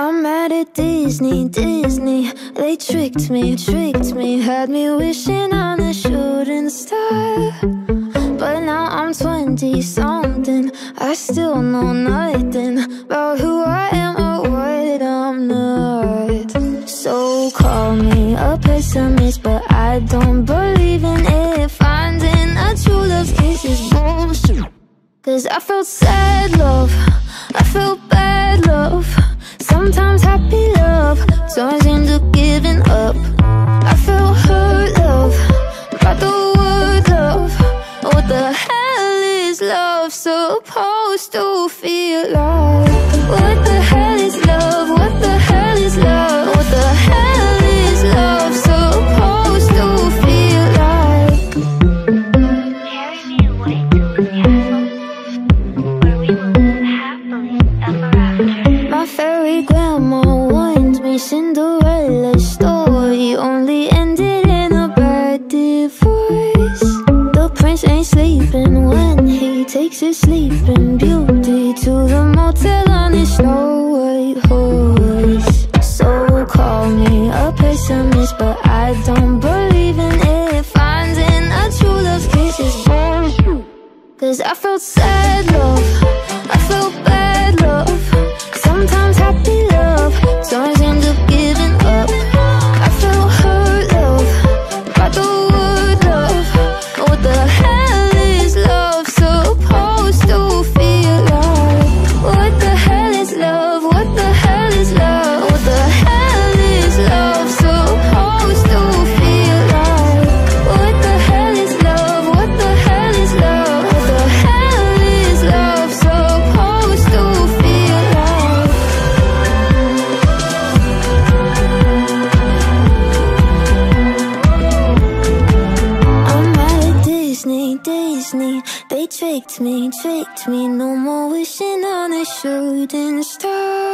I'm mad at Disney, Disney. They tricked me, tricked me. Had me wishing on a shooting star. But now I'm 20-something I still know nothing About who I am or what I'm not. So call me a pessimist But I don't believe in it. Finding a true love's kiss is bullshit. Cause I felt sad love. I felt bad love love turns into giving up I feel hurt love by the word love What the hell is love supposed to feel like? What the hell is love? What the hell is love? What the hell is love supposed to feel like? Carry me away to a castle where we will live happily ever after. My fairy grandma Cinderella's story only ended in a bad divorce. The prince ain't sleeping when he takes his sleeping beauty to the motel on his snow white horse. So call me a pessimist, but I don't believe in it. Finding a true love's kiss is bullshit. Cause I felt sad love, Disney, They tricked me, tricked me. No more wishing on a shooting star